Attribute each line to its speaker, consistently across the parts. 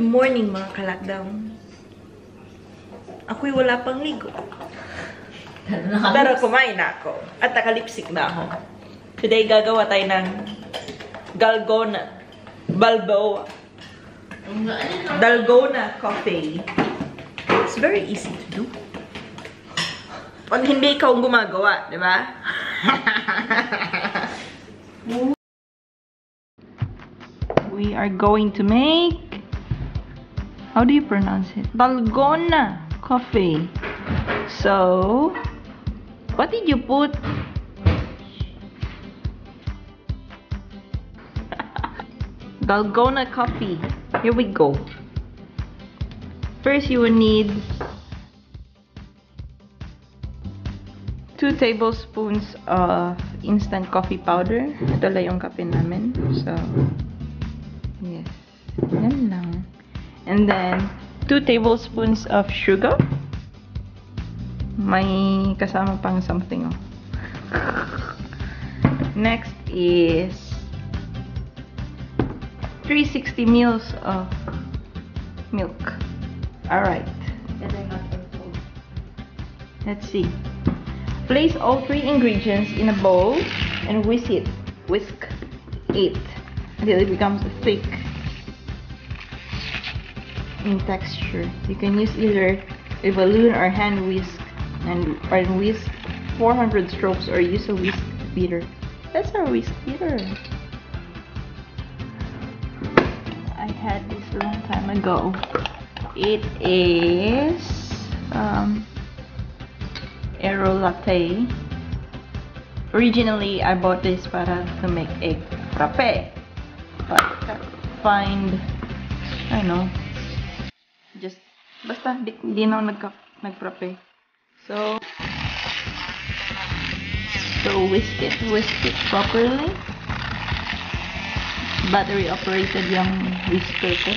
Speaker 1: morning mga ka-lockdown. Ako'y wala pang ligo. Pero kumain na ako. At nakalipstick na ako. Today gagawa tayo ng Galgona. Balboa. Dalgona coffee. It's very easy to do. Pag hindi ikaw gumagawa, di ba? we are going to make how do you pronounce it? Dalgona coffee. So, what did you put? Dalgona coffee. Here we go. First, you will need two tablespoons of instant coffee powder. Ito lang yung kape namin. So, yes. Yan lang. And then, two tablespoons of sugar. May kasama pang something. Oh. Next is 360 mils of milk. Alright. Let's see. Place all three ingredients in a bowl and whisk it. Whisk it until it becomes thick in texture. You can use either a balloon or hand whisk and or whisk 400 strokes or use a whisk beater. That's our whisk beater. I had this a long time ago. It is um, Aerolatte. Originally, I bought this para to make egg frappe. Find, I know, just, basta, di, di na ako nagka, nagfrappe. So, so whisk it, whisk it properly. Battery operated yung whisker ko.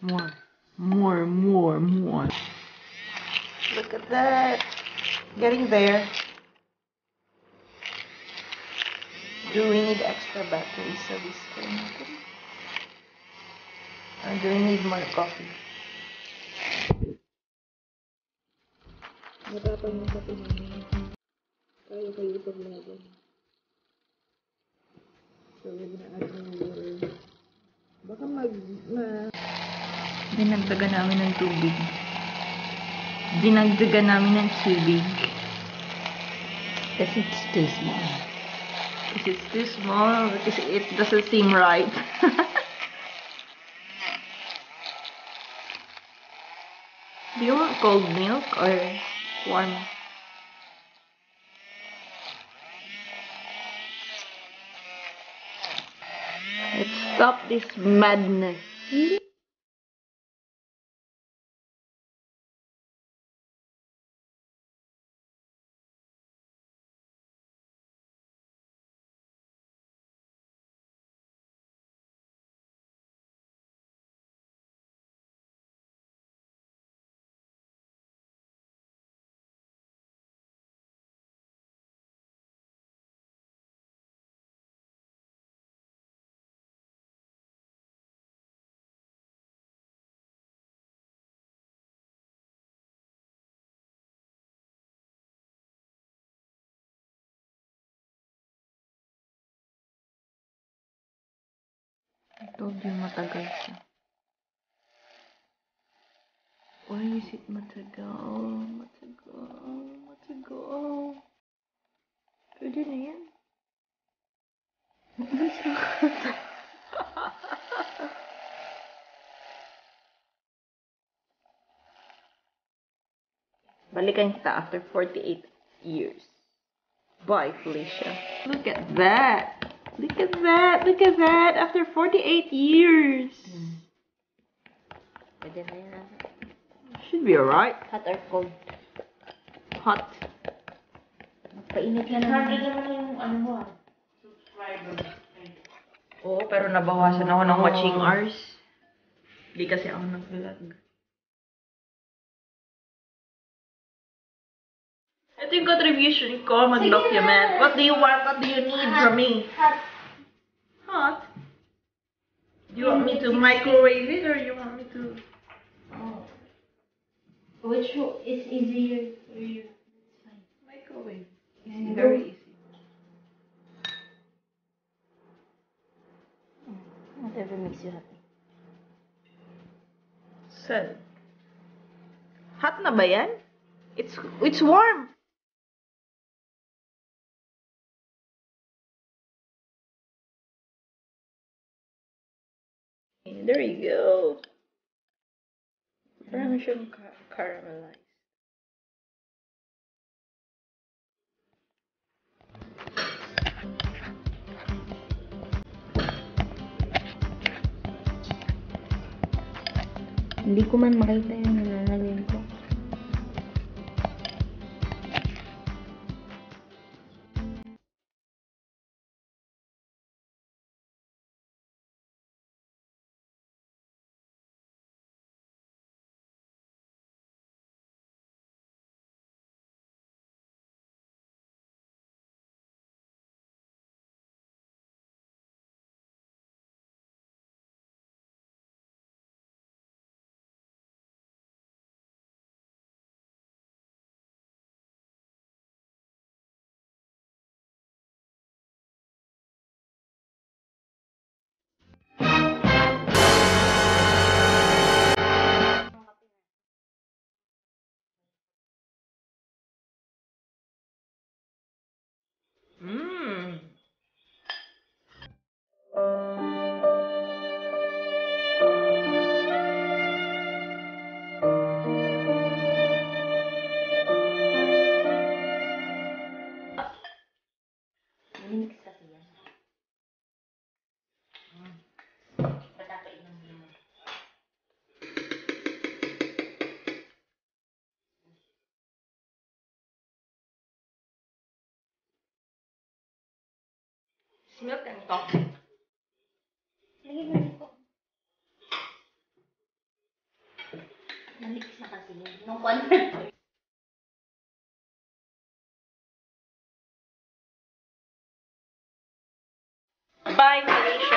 Speaker 1: More, more, more, more. Look at that. Getting there. Do we need extra batteries sa whisker natin? Or do we need more coffee?
Speaker 2: Matapang yung kape namin. Kaya kayo paglaban. So, wag na add ng water. Baka mag... Ma...
Speaker 1: Dinagdagan namin ng tubig. Dinagdagan namin ng tubig.
Speaker 2: Kasi it's too small.
Speaker 1: Because it's too small. Because it doesn't seem right. Do you want cold milk or warm? Let's stop this madness. I told you matagal siya. Why is it matagal? Matagal, matagal. Pwede na yan. Balikan kita after 48 years. Bye, Felicia. Look at that. Look at that. Look at that. After 48 years.
Speaker 2: Pwede na.
Speaker 1: Should be alright.
Speaker 2: Hot or cold?
Speaker 1: Hot.
Speaker 2: Magpainit ka naman. yung ano mo ah.
Speaker 1: Oo, pero nabawasan ako ng watching hours. Hindi kasi ako nag-vlog. Ito yung contribution ko, mag-document. What do you want? What do you need from me?
Speaker 2: Hot.
Speaker 1: Hot? Do you mm, want me to microwave it or you want me to...
Speaker 2: Oh. Which one is easier for you? It's fine.
Speaker 1: Microwave.
Speaker 2: Easy.
Speaker 1: Very easy.
Speaker 2: Whatever makes you happy.
Speaker 1: Saan? Hot na ba yan? It's, it's warm. There you go. Parang mm. siyang ca- caramelized.
Speaker 2: Hindi ko man makita yung
Speaker 1: Milk and coffee.
Speaker 2: Mo dito. Namix na kasi yun. Nung convert.
Speaker 1: Bye, Felicia.